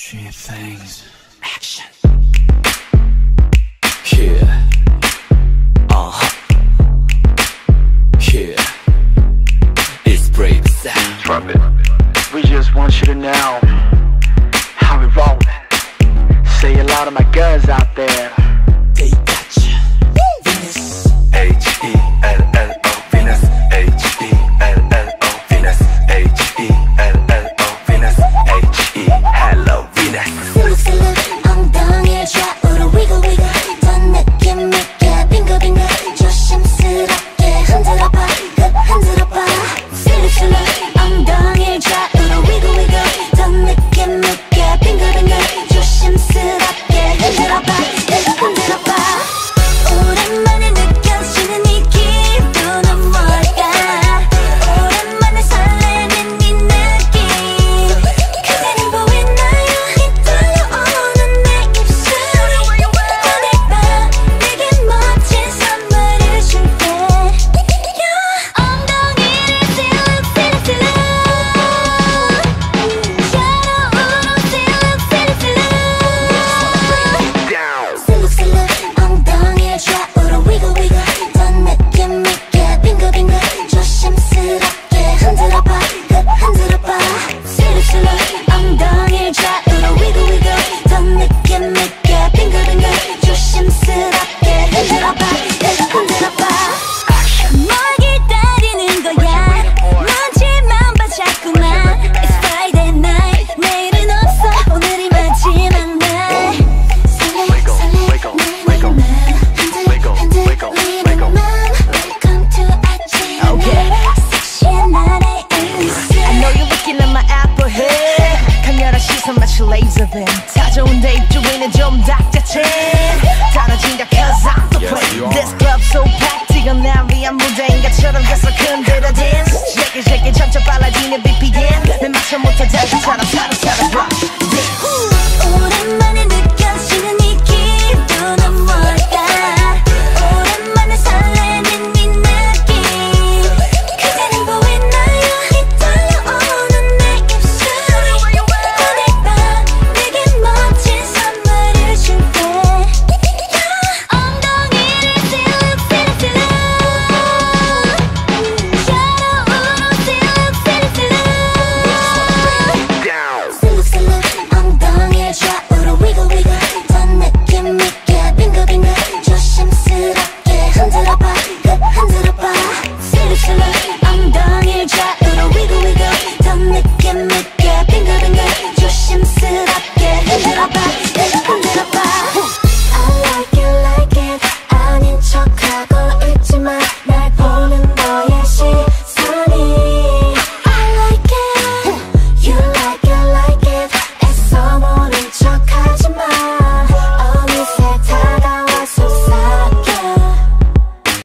She Things Action. Here. Uh-huh. Uh -huh. It's brave sound. Drop it. We just want you to know how we roll. Say a lot of my guns out there. look, so look. 다시 레이저된 다 좋은데 입주인은 좀 닥자체 달라진다 cause I'm the play This club so packed 이건 나 위한 무대인 것처럼 계속 흔들어 dance Shake it shake it 점점 빨라지는 BPM 내 맞춰 못해 자기처럼 사로잡